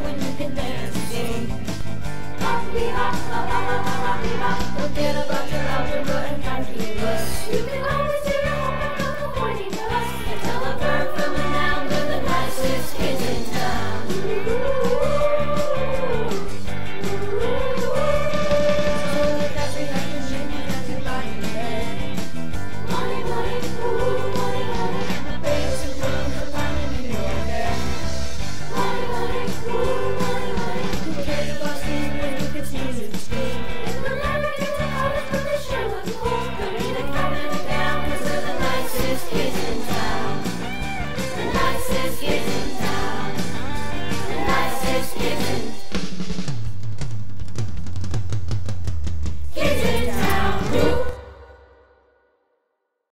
when you've there.